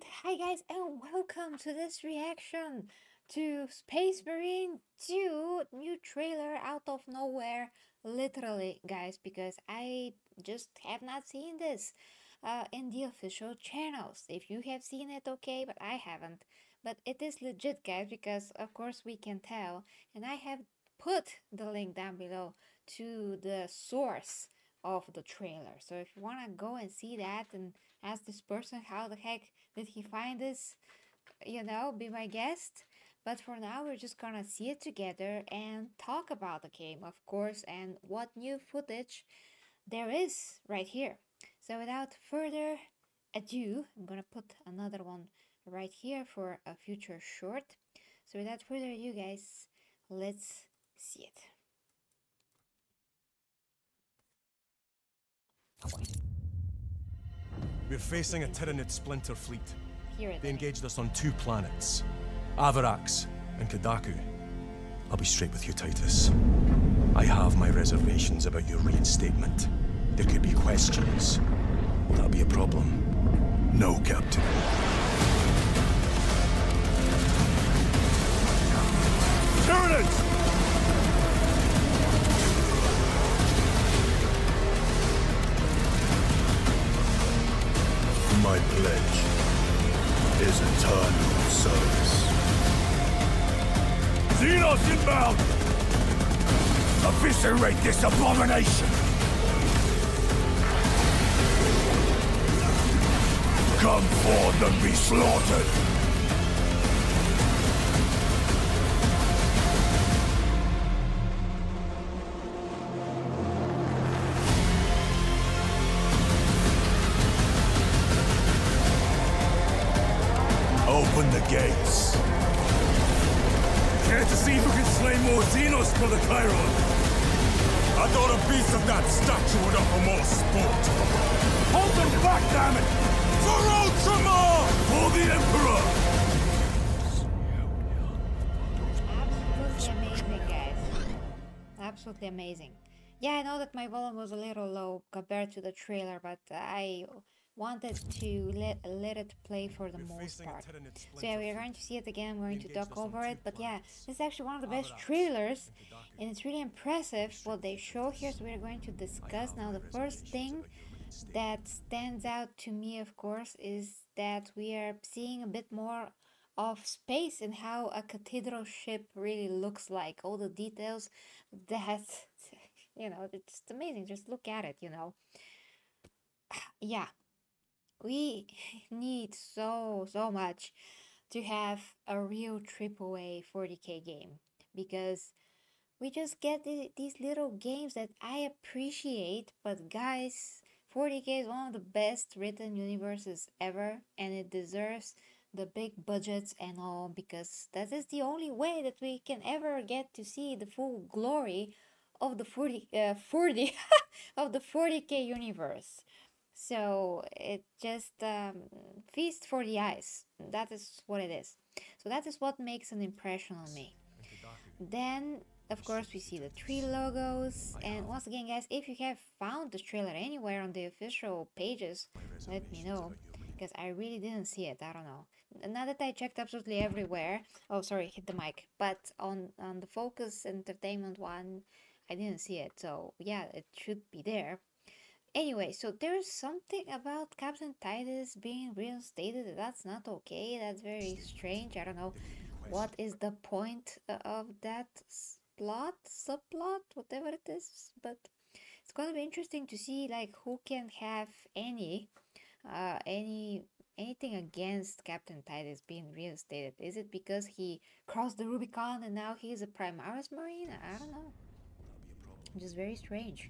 And hi guys and welcome to this reaction to Space Marine 2 new trailer out of nowhere literally guys because I just have not seen this uh, in the official channels. If you have seen it okay but I haven't but it is legit guys because of course we can tell and I have put the link down below to the source of the trailer. So if you want to go and see that and ask this person how the heck did he find this, you know, be my guest. But for now, we're just gonna see it together and talk about the game, of course, and what new footage there is right here. So without further ado, I'm gonna put another one right here for a future short. So without further ado, guys, let's see it. We're facing a Tyranid splinter fleet. Here it They engaged us on two planets, Avarax and Kadaku. I'll be straight with you, Titus. I have my reservations about your reinstatement. There could be questions. Will that be a problem? No, Captain. Tyranids! My pledge is eternal service. Xenos inbound! Eviscerate this abomination! Come forth and be slaughtered! Open the gates. Care to see who can slay more Xenos for the Chiron? I thought a beast of that stature would offer more sport. Hold them back, damn it! For Ultramar! For the Emperor! Absolutely amazing, guys. Absolutely amazing. Yeah, I know that my volume was a little low compared to the trailer, but I wanted to let let it play for the most part. So yeah, we're going to see it again. We're going to talk over it. But yeah, this is actually one of the best trailers, and it's really impressive what they show here. So we're going to discuss now. The first thing that stands out to me, of course, is that we are seeing a bit more of space and how a cathedral ship really looks like. All the details that, you know, it's just amazing. Just look at it, you know. Yeah, we need so, so much to have a real AAA 40k game because we just get the, these little games that I appreciate, but guys, 40k is one of the best written universes ever, and it deserves the big budgets and all because that is the only way that we can ever get to see the full glory of the 40 uh, 40 of the 40k universe. So it just um, feast for the eyes. That is what it is. So that is what makes an impression on me. Then, of course, we see the three logos. And once again, guys, if you have found the trailer anywhere on the official pages, let me know. Because I really didn't see it. I don't know. Now that I checked absolutely everywhere. Oh, sorry, hit the mic. But on, on the Focus Entertainment one, I didn't see it. So, yeah, it should be there. Anyway, so there's something about Captain Titus being reinstated. That's not okay. That's very strange. I don't know what is the point of that plot, subplot, whatever it is. But it's gonna be interesting to see like who can have any, uh, any anything against Captain Titus being reinstated. Is it because he crossed the Rubicon and now he's a Primaris Marine? I don't know. Just very strange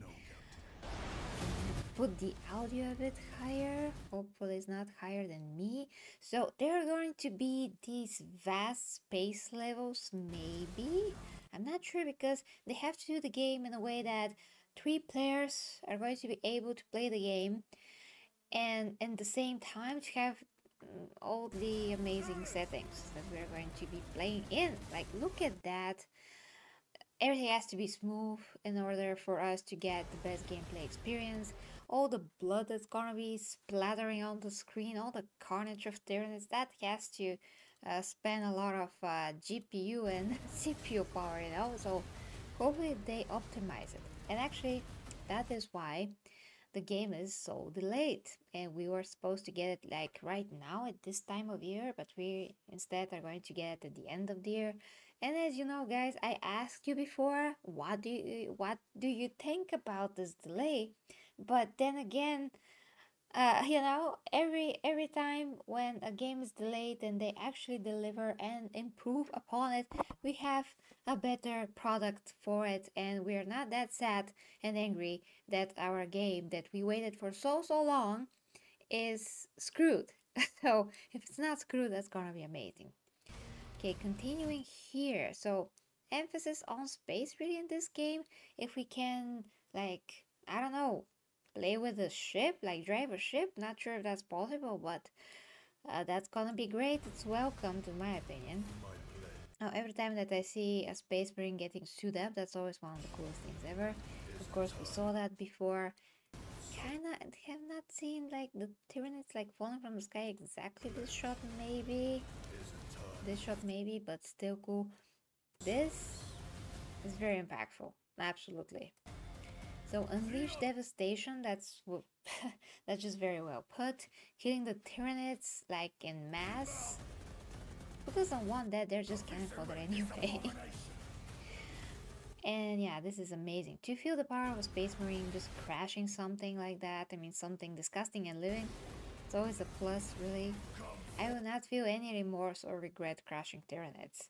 put the audio a bit higher. Hopefully it's not higher than me. So there are going to be these vast space levels maybe. I'm not sure because they have to do the game in a way that three players are going to be able to play the game and at the same time to have mm, all the amazing settings that we're going to be playing in. Like look at that everything has to be smooth in order for us to get the best gameplay experience. All the blood that's gonna be splattering on the screen, all the carnage of Tyranids, that has to uh, spend a lot of uh, GPU and CPU power, you know, so hopefully they optimize it. And actually, that is why the game is so delayed and we were supposed to get it like right now at this time of year but we instead are going to get it at the end of the year. And as you know guys i asked you before what do you what do you think about this delay? But then again uh, you know every every time when a game is delayed and they actually deliver and improve upon it we have a better product for it. And we're not that sad and angry that our game that we waited for so so long is screwed. So if it's not screwed that's gonna be amazing. Okay continuing here. So emphasis on space really in this game. If we can like i don't know play with a ship like drive a ship not sure if that's possible but uh, that's gonna be great it's welcome to my opinion now, every time that I see a space marine getting suited up, that's always one of the coolest things ever. Of course, we saw that before. Kinda have not seen like the Tyranids like falling from the sky exactly this shot maybe. This shot maybe, but still cool. This is very impactful, absolutely. So unleash devastation. That's that's just very well put. Killing the Tyranids like in mass who doesn't want that? They're just cannon fodder anyway. and yeah, this is amazing. To feel the power of a Space Marine just crashing something like that, I mean something disgusting and living, it's always a plus, really. I will not feel any remorse or regret crashing Tyranids.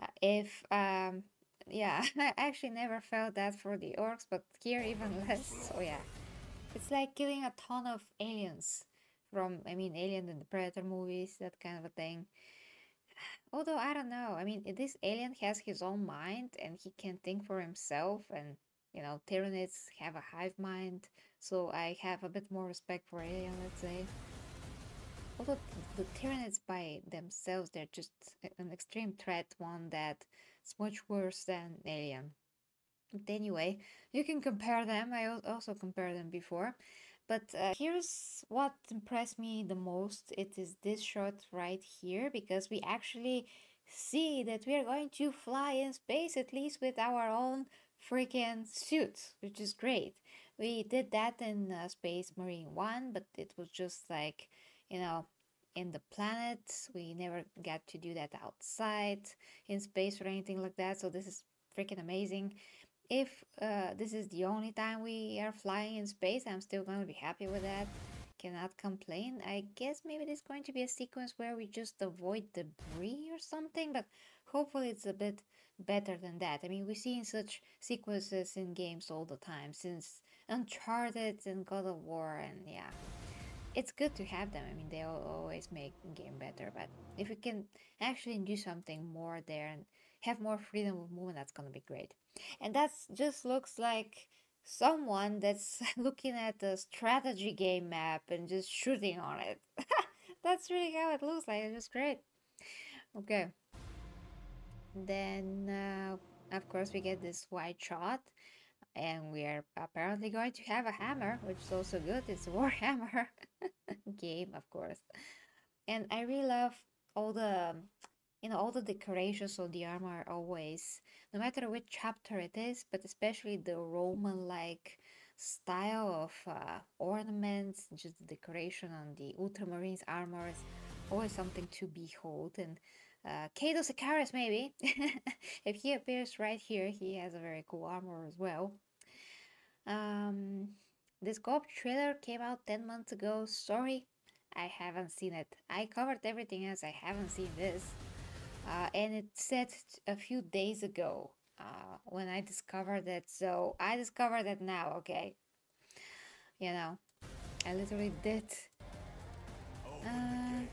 Uh, if, um, yeah, I actually never felt that for the orcs, but here even less, so yeah. It's like killing a ton of aliens from, I mean, Alien and the Predator movies, that kind of a thing. Although I don't know. I mean, this alien has his own mind and he can think for himself and you know, Tyranids have a hive mind, so I have a bit more respect for Alien, let's say. Although the Tyranids by themselves, they're just an extreme threat, one that's much worse than Alien. But anyway, you can compare them, I also compared them before. But uh, here's what impressed me the most. It is this shot right here because we actually see that we are going to fly in space at least with our own freaking suits, which is great. We did that in uh, Space Marine 1, but it was just like, you know, in the planet. We never got to do that outside in space or anything like that. So this is freaking amazing if uh, this is the only time we are flying in space, I'm still going to be happy with that. Cannot complain. I guess maybe there's going to be a sequence where we just avoid debris or something, but hopefully it's a bit better than that. I mean, we see such sequences in games all the time, since Uncharted and God of War, and yeah. It's good to have them. I mean, they always make game better, but if we can actually do something more there and have more freedom of movement, that's gonna be great. And that just looks like someone that's looking at the strategy game map and just shooting on it. that's really how it looks like. It's just great. Okay. Then, uh, of course, we get this white shot. And we are apparently going to have a hammer, which is also good. It's a Warhammer game, of course. And I really love all the you know all the decorations of the armor always no matter which chapter it is but especially the roman like style of uh, ornaments just the decoration on the ultramarines armor is always something to behold and uh, Cato Sicarius maybe if he appears right here he has a very cool armor as well um, this co trailer came out 10 months ago sorry I haven't seen it I covered everything else I haven't seen this uh, and it said a few days ago uh, when I discovered it. So I discovered it now, okay? You know, I literally did. Uh,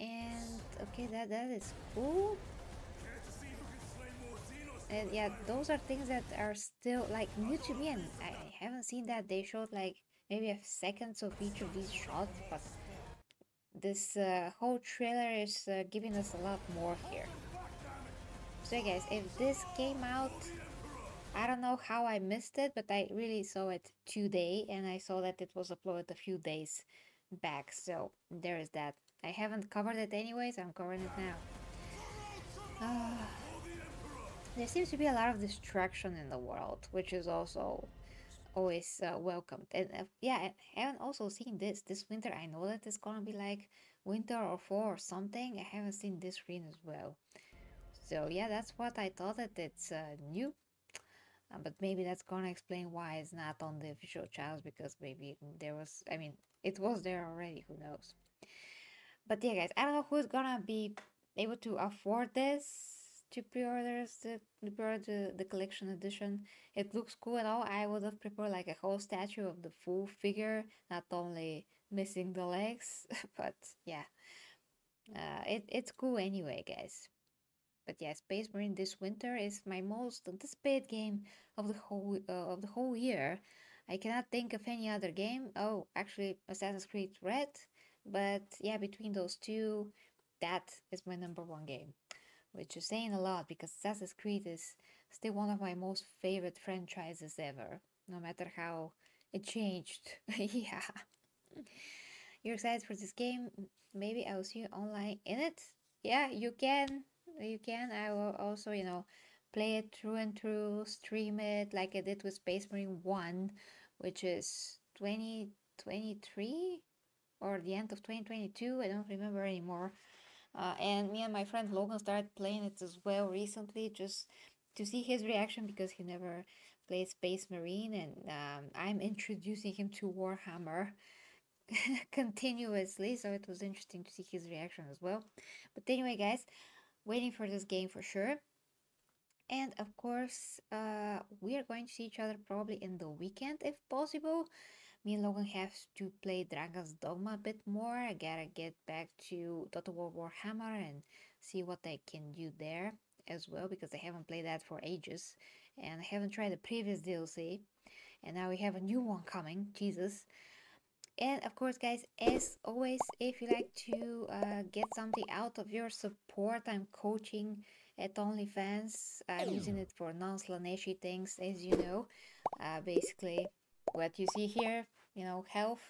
and okay, that that is cool. And yeah, those are things that are still like new to me, and I haven't seen that. They showed like maybe a seconds of each of these shots, but this uh, whole trailer is uh, giving us a lot more here. So guys, if this came out, I don't know how I missed it, but I really saw it today and I saw that it was uploaded a few days back. So there is that. I haven't covered it anyways, I'm covering it now. Uh, there seems to be a lot of distraction in the world, which is also always uh, welcomed. And uh, yeah, I haven't also seen this this winter. I know that it's gonna be like winter or fall or something. I haven't seen this screen as well. So yeah, that's what I thought that it's uh, new. Uh, but maybe that's gonna explain why it's not on the official channels because maybe there was, I mean, it was there already, who knows. But yeah, guys, I don't know who's gonna be able to afford this to pre-order the, pre the, the collection edition. It looks cool and all. I would have prepared like a whole statue of the full figure, not only missing the legs, but yeah. Uh, it, it's cool anyway, guys. But yeah, Space Marine this winter is my most anticipated game of the whole uh, of the whole year. I cannot think of any other game. Oh, actually, Assassin's Creed Red. But yeah, between those two, that is my number one game. Which is saying a lot because Assassin's Creed is still one of my most favorite franchises ever. No matter how it changed. yeah. You're excited for this game? Maybe I'll see you online in it? Yeah, you can you can i will also you know play it through and through stream it like i did with space marine 1 which is 2023 or the end of 2022 i don't remember anymore uh, and me and my friend logan started playing it as well recently just to see his reaction because he never played space marine and um, i'm introducing him to warhammer continuously so it was interesting to see his reaction as well but anyway guys waiting for this game for sure. And of course, uh, we are going to see each other probably in the weekend if possible. Me and Logan have to play Dragon's Dogma a bit more. I gotta get back to Total War Warhammer and see what I can do there as well because I haven't played that for ages and I haven't tried the previous DLC and now we have a new one coming, Jesus. And of course, guys, as always, if you like to uh, get something out of your support, I'm coaching at OnlyFans. I'm using it for non-Slaaneshi things, as you know. Uh, basically, what you see here, you know, health,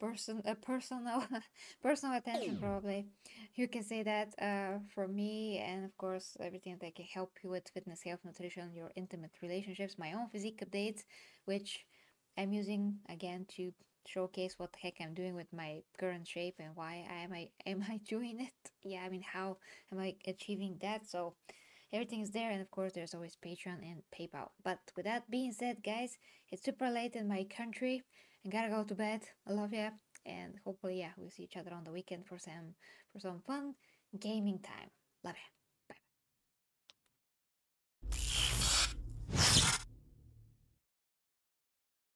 person, uh, personal, personal attention, probably. You can say that uh, for me, and of course, everything that can help you with fitness, health, nutrition, your intimate relationships, my own physique updates, which I'm using again to showcase what the heck I'm doing with my current shape and why am I am I doing it? Yeah, I mean how am I achieving that? So everything is there and of course there's always Patreon and PayPal. But with that being said, guys, it's super late in my country. I gotta go to bed. I love you. And hopefully yeah, we'll see each other on the weekend for some for some fun gaming time. Love you.